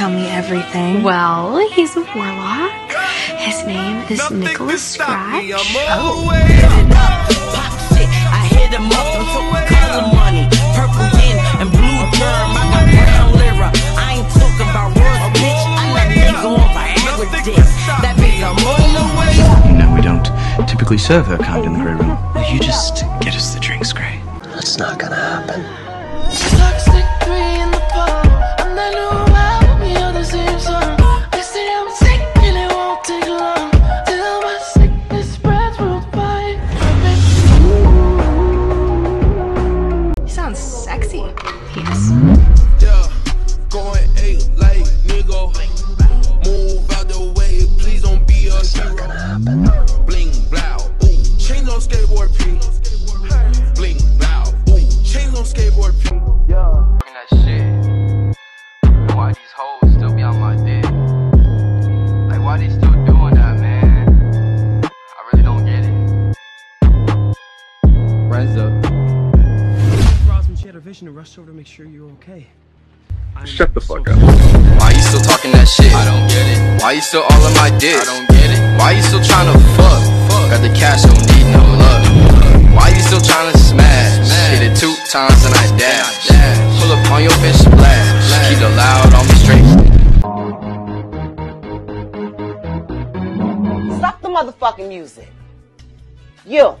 tell me everything. Well, he's a warlock. His name is Nicholas Scratch. Oh. Pop shit, I hit him up and took color money. Purple yen and blue germ. I got brown lira. I ain't talking about words, bitch. I let nigga on Viagra dick. That bitch I'm on the way. No, we don't typically serve her kind in the Grey Room. Will you just get us the drinks, Grey? That's not gonna happen. Renzo. brought some cheddar vision and rushed over to make sure you're okay. Shut the fuck up. Why you still talking that shit? I don't get it. Why you still all in my dick? I don't get it. Why you still trying to fuck? Got the cash, don't need no love. Why you still trying to smash? Hit it two times and I dash. Pull up on your bitch splash. Keep it loud on me straight. Stop the motherfucking music. You.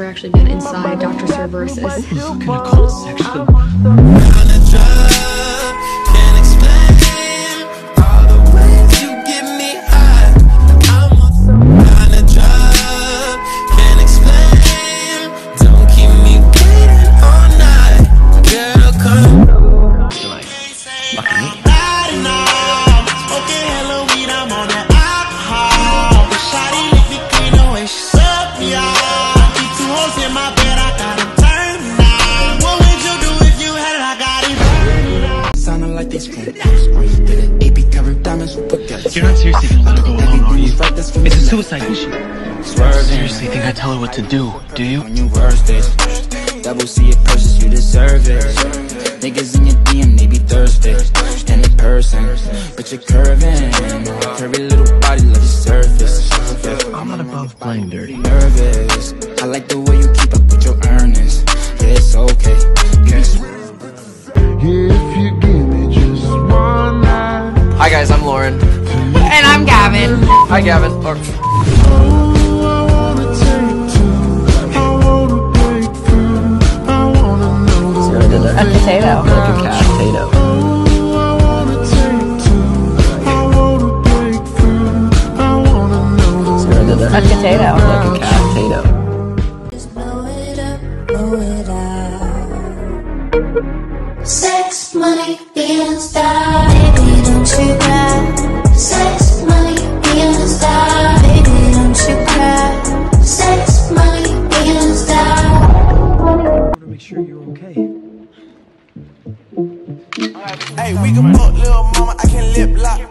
never actually been inside Dr. Cerberus's? Sounding like they scream. AP covered diamonds with baguettes. You're not seriously gonna let her go alone, are you? It's a suicide mission. Seriously think I tell her what to do, do you? On your worst days. Double C it purchase, you deserve it. Niggas in your DM, they be thirsty. And in person, but you're curving. Curvy little body the surface. I'm not above playing dirty. Guys, I'm Lauren. And I'm Gavin. Hi Gavin. Or, A potato. Like a couch potato. Sarah did that. A potato. Like a couch Sex, money, being a star. Baby, don't you cry. Sex, money, being a star. Baby, don't you cry. Sex, money, being a star. To make sure you're okay. Hey, we can fuck little mama, I can lip lock.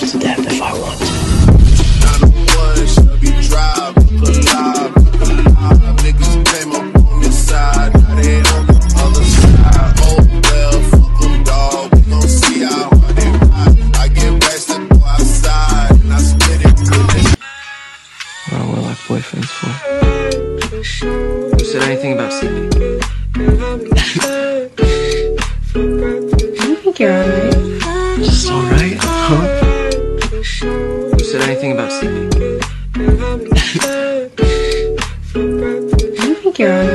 Myself to death if I want to. What are warlock boyfriends for? who said anything about sleeping? I think you're alright. Anything about sleeping? I think think you're alright.